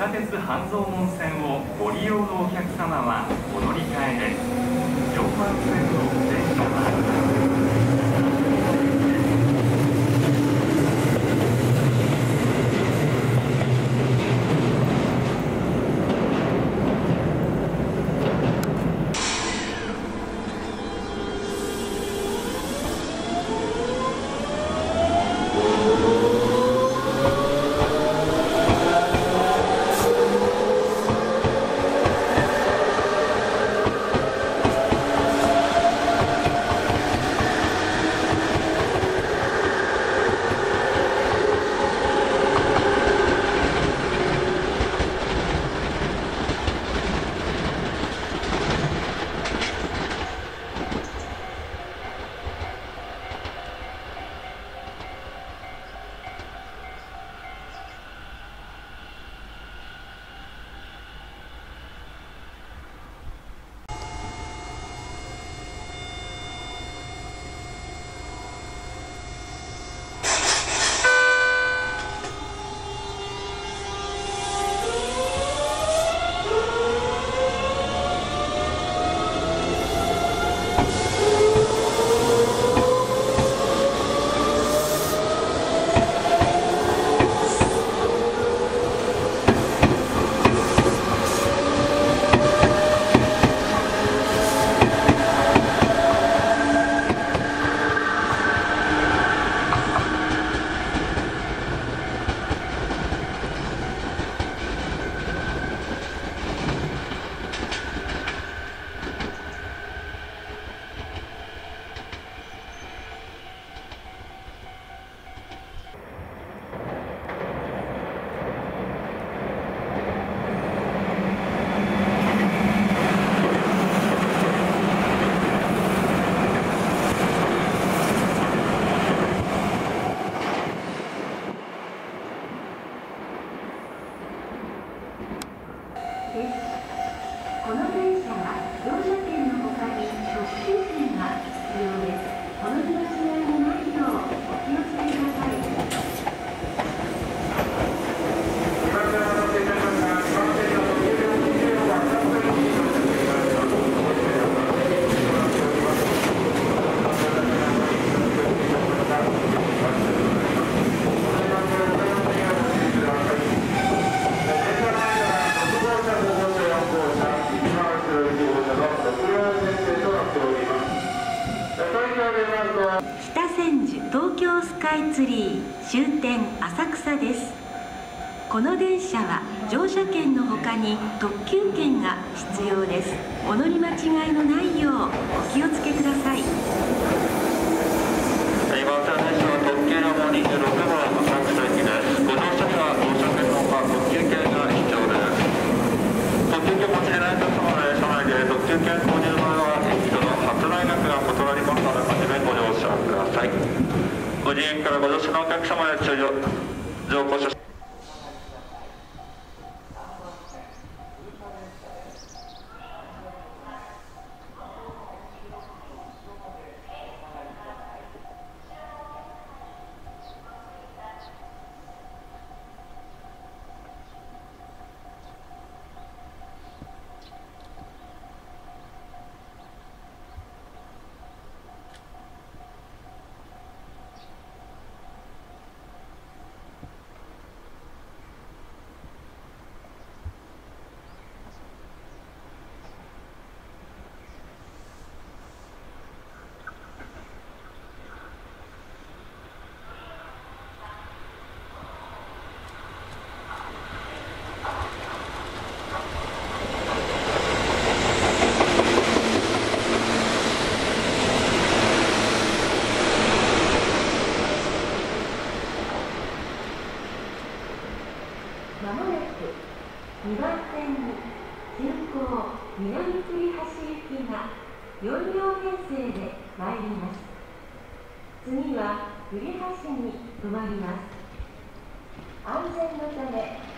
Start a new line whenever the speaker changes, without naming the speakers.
下
鉄半蔵門線をご利用のお客様はお乗り換えです。
北千住東京スカイツリー終点浅草です。この電車は乗車券の他に特急券が必要です。お乗り間違いのないようお気をつけください
2番線電車は特急の26番浅草行きです。ご乗車には乗車券のほか特急券が必要です。特急券お持ちでないお客様で車内で特急券購入の場合は駅との発売額が異なりますので初めご乗車ください。ご自園からご乗車のお客様まもなく2番線に
急行南栗橋行きが4両編成で参ります。次は栗橋に止まります。安全のため